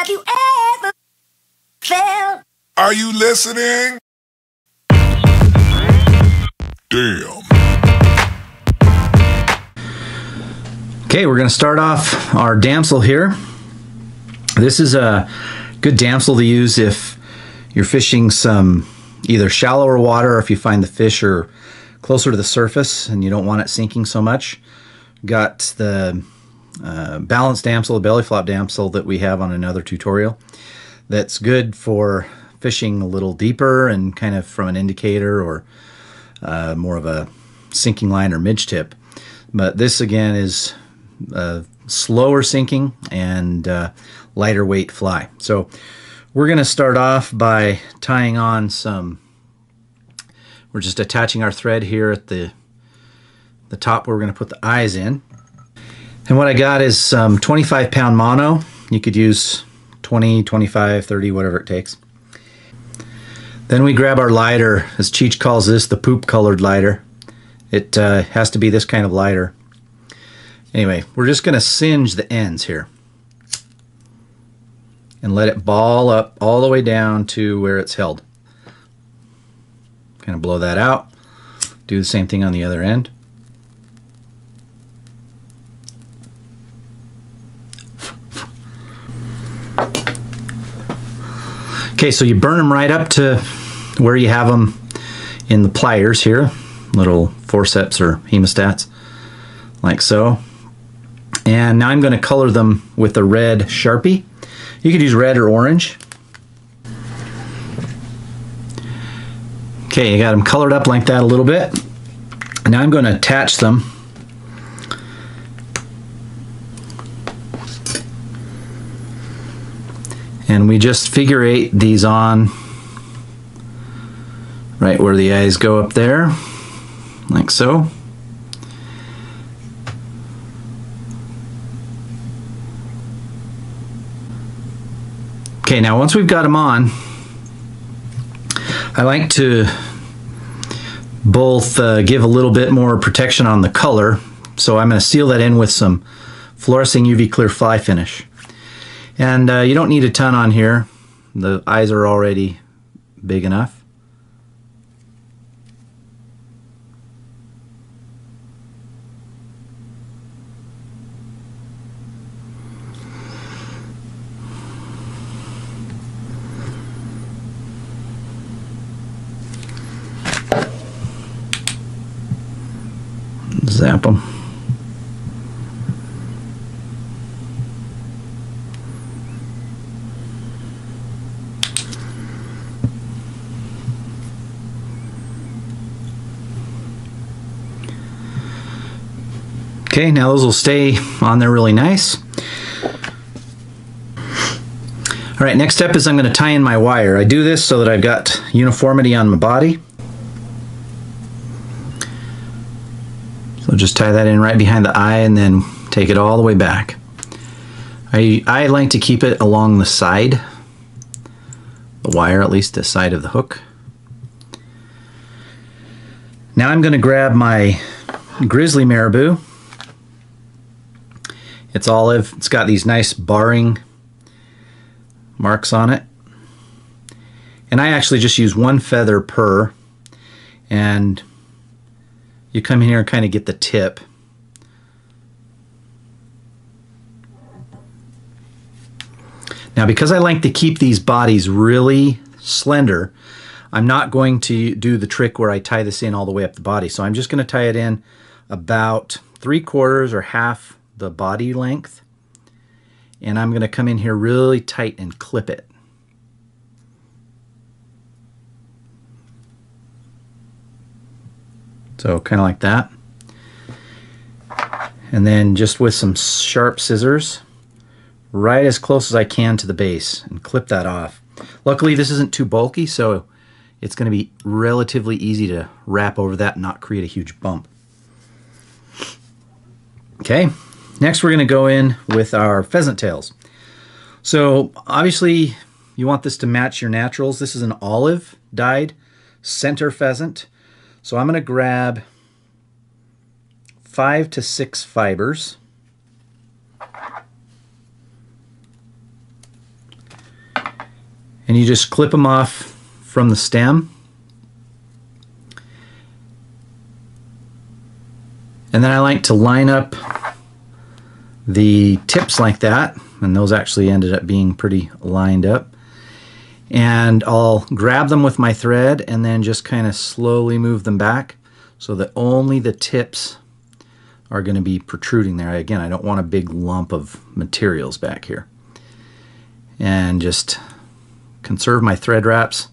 Have you ever felt? Are you listening? Damn. Okay, we're going to start off our damsel here. This is a good damsel to use if you're fishing some either shallower water or if you find the fish are closer to the surface and you don't want it sinking so much. Got the uh, balanced damsel, the belly flop damsel that we have on another tutorial. That's good for fishing a little deeper and kind of from an indicator or uh, more of a sinking line or midge tip. But this again is uh, slower sinking and uh, lighter weight fly. So we're going to start off by tying on some, we're just attaching our thread here at the, the top where we're going to put the eyes in. And what I got is some 25 pound mono. You could use 20, 25, 30, whatever it takes. Then we grab our lighter, as Cheech calls this, the poop colored lighter. It uh, has to be this kind of lighter. Anyway, we're just going to singe the ends here and let it ball up all the way down to where it's held. Kind of blow that out. Do the same thing on the other end. Okay, so you burn them right up to where you have them in the pliers here, little forceps or hemostats, like so. And now I'm going to color them with a red Sharpie. You could use red or orange. Okay, you got them colored up like that a little bit. Now I'm going to attach them and we just figure eight these on. Right where the eyes go up there like so. Okay now once we've got them on I like to both uh, give a little bit more protection on the color. So I'm going to seal that in with some fluorescing UV clear fly finish and uh, you don't need a ton on here. The eyes are already big enough. Zap them. Okay, now those will stay on there really nice. All right, next step is I'm going to tie in my wire. I do this so that I've got uniformity on my body. So just tie that in right behind the eye and then take it all the way back. I, I like to keep it along the side, the wire at least the side of the hook. Now I'm going to grab my grizzly marabou it's olive. It's got these nice barring marks on it. And I actually just use one feather per. And you come in here and kind of get the tip. Now because I like to keep these bodies really slender, I'm not going to do the trick where I tie this in all the way up the body. So I'm just going to tie it in about three quarters or half the body length. And I'm going to come in here really tight and clip it. So kind of like that. And then just with some sharp scissors, right as close as I can to the base and clip that off. Luckily this isn't too bulky, so it's going to be relatively easy to wrap over that and not create a huge bump. Okay, Next, we're going to go in with our pheasant tails. So obviously, you want this to match your naturals. This is an olive dyed center pheasant. So I'm going to grab five to six fibers. And you just clip them off from the stem. And then I like to line up the tips like that, and those actually ended up being pretty lined up. And I'll grab them with my thread and then just kind of slowly move them back so that only the tips are going to be protruding there. Again, I don't want a big lump of materials back here. And just conserve my thread wraps.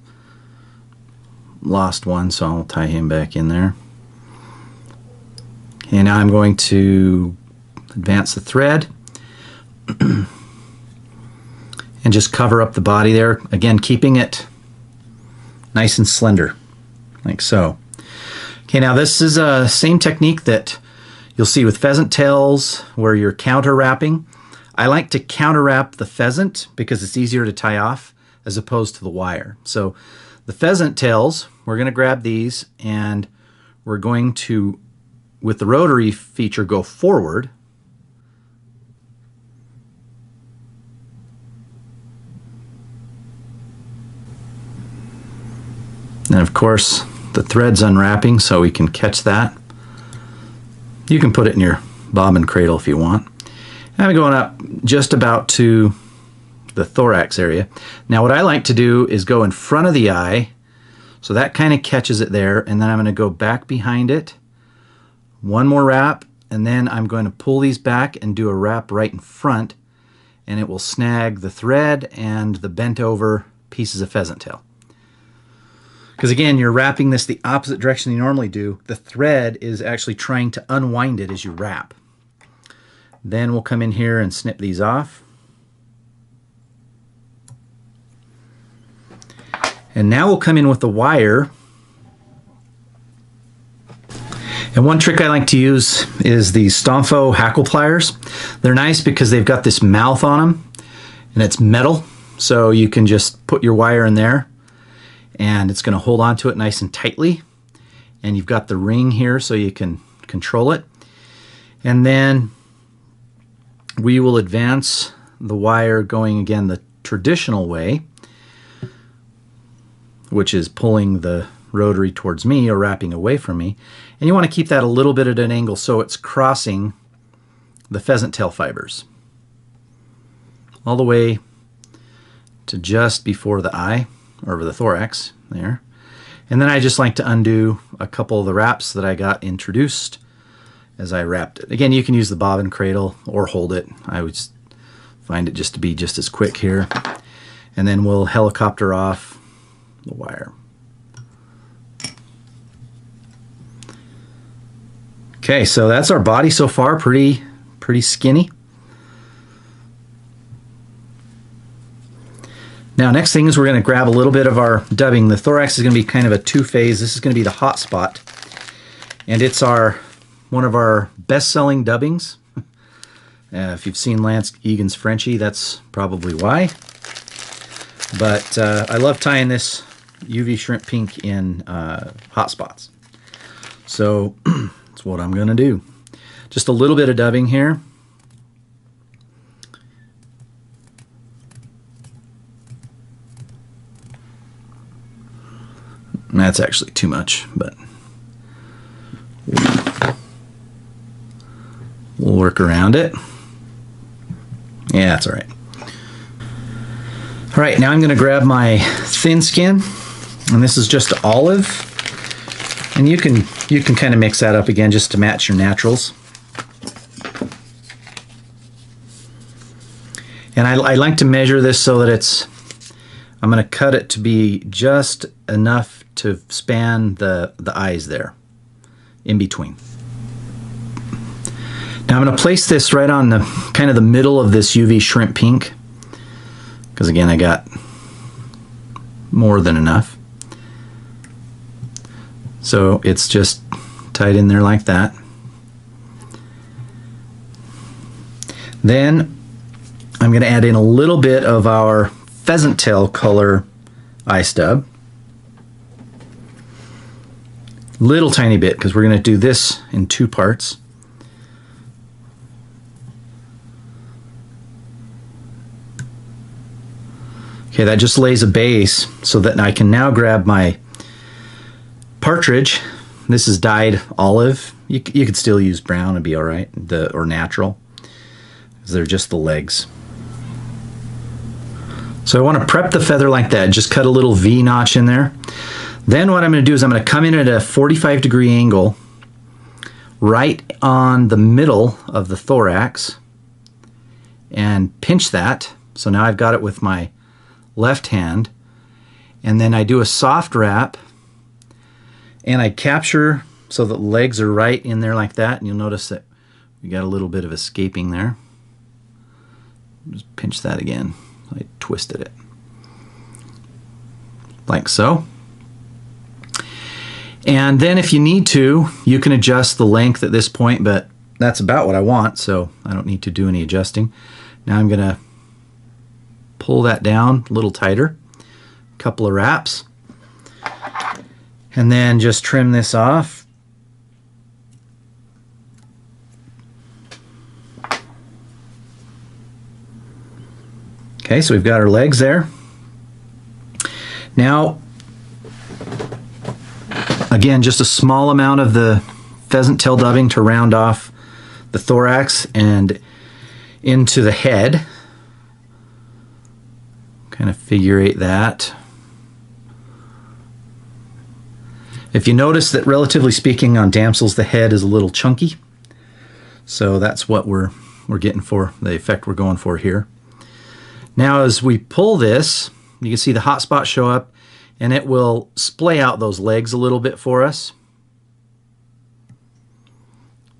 Lost one, so I'll tie him back in there. And now I'm going to advance the thread and just cover up the body there. Again, keeping it nice and slender, like so. Okay, now this is a uh, same technique that you'll see with pheasant tails where you're counter wrapping. I like to counter wrap the pheasant because it's easier to tie off as opposed to the wire. So the pheasant tails, we're going to grab these and we're going to, with the rotary feature, go forward. And of course, the thread's unwrapping so we can catch that. You can put it in your bobbin cradle if you want. And I'm going up just about to the thorax area. Now what I like to do is go in front of the eye so that kind of catches it there and then I'm going to go back behind it one more wrap and then I'm going to pull these back and do a wrap right in front and it will snag the thread and the bent over pieces of pheasant tail. Because again, you're wrapping this the opposite direction you normally do. The thread is actually trying to unwind it as you wrap. Then we'll come in here and snip these off. And now we'll come in with the wire. And one trick I like to use is the Stonfo hackle pliers. They're nice because they've got this mouth on them and it's metal. So you can just put your wire in there and it's going to hold onto it nice and tightly. And you've got the ring here so you can control it. And then we will advance the wire going again the traditional way, which is pulling the rotary towards me or wrapping away from me. And you want to keep that a little bit at an angle so it's crossing the pheasant tail fibers all the way to just before the eye over the thorax there. And then I just like to undo a couple of the wraps that I got introduced as I wrapped it. Again, you can use the bobbin cradle or hold it. I would find it just to be just as quick here. And then we'll helicopter off the wire. Okay, so that's our body so far, pretty pretty skinny. Now next thing is we're going to grab a little bit of our dubbing. The thorax is going to be kind of a two-phase. This is going to be the hot spot. And it's our one of our best-selling dubbings. Uh, if you've seen Lance Egan's Frenchie, that's probably why. But uh, I love tying this UV shrimp pink in uh, hot spots. So that's what I'm going to do. Just a little bit of dubbing here. That's actually too much, but we'll work around it. Yeah, that's all right. All right, now I'm going to grab my thin skin, and this is just olive. And you can you can kind of mix that up again just to match your naturals. And I, I like to measure this so that it's, I'm going to cut it to be just enough to span the, the eyes there in between. Now I'm going to place this right on the kind of the middle of this UV shrimp pink because again I got more than enough. So it's just tied in there like that. Then I'm going to add in a little bit of our pheasant tail color Ice Dub. Little tiny bit because we're going to do this in two parts. Okay, that just lays a base so that I can now grab my partridge. This is dyed olive. You, you could still use brown and be all right, the, or natural. They're just the legs. So I want to prep the feather like that. Just cut a little V notch in there. Then what I'm going to do is I'm going to come in at a 45 degree angle right on the middle of the thorax and pinch that. So now I've got it with my left hand. And then I do a soft wrap and I capture so the legs are right in there like that. And you'll notice that we got a little bit of escaping there. Just pinch that again. I twisted it. Like so. And then if you need to, you can adjust the length at this point, but that's about what I want, so I don't need to do any adjusting. Now I'm going to pull that down a little tighter, a couple of wraps, and then just trim this off. Okay, so we've got our legs there. Now, again, just a small amount of the pheasant tail dubbing to round off the thorax and into the head. Kind of figure eight that. If you notice that relatively speaking on damsels the head is a little chunky. So that's what we're we're getting for the effect we're going for here. Now as we pull this, you can see the hot spot show up and it will splay out those legs a little bit for us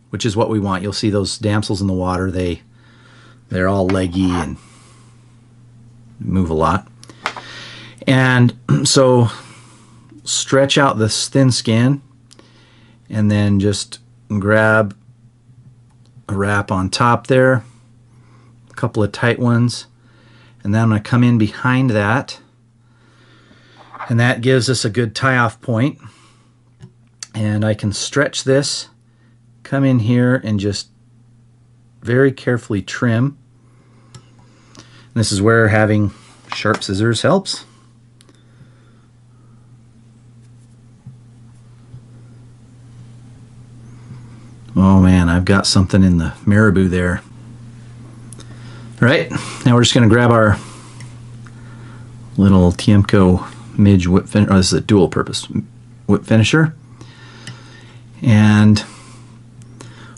which is what we want. You'll see those damsels in the water, they they're all leggy and move a lot. And so stretch out this thin skin and then just grab a wrap on top there, a couple of tight ones, and then I'm going to come in behind that and that gives us a good tie off point and I can stretch this come in here and just very carefully trim. And this is where having sharp scissors helps. Oh man, I've got something in the marabou there. All right, now we're just going to grab our little Tiemco Midge whip finisher. Oh, this is a dual purpose whip finisher. And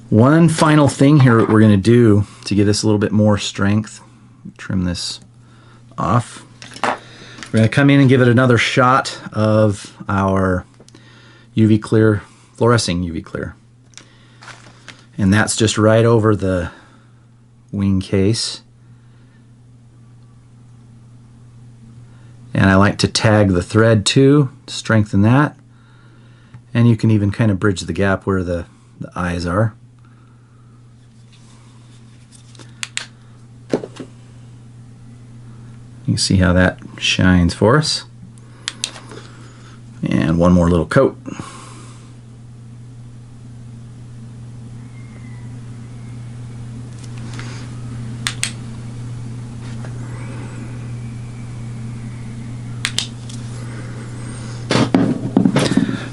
one final thing here we're going to do to give this a little bit more strength, trim this off. We're going to come in and give it another shot of our UV clear, fluorescing UV clear. And that's just right over the wing case. And I like to tag the thread too, to strengthen that. And you can even kind of bridge the gap where the, the eyes are. You see how that shines for us. And one more little coat.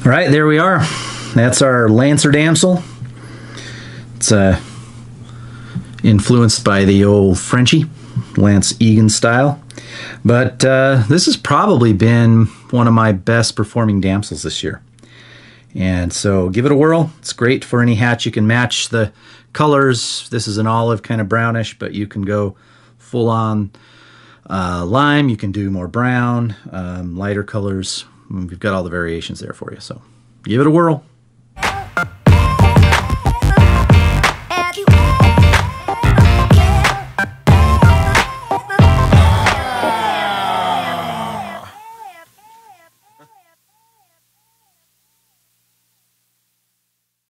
All right, there we are. That's our Lancer Damsel. It's uh, influenced by the old Frenchie, Lance Egan style. But uh, this has probably been one of my best performing damsels this year. And so give it a whirl. It's great for any hatch. You can match the colors. This is an olive, kind of brownish, but you can go full on uh, lime. You can do more brown, um, lighter colors. We've got all the variations there for you. So give it a whirl.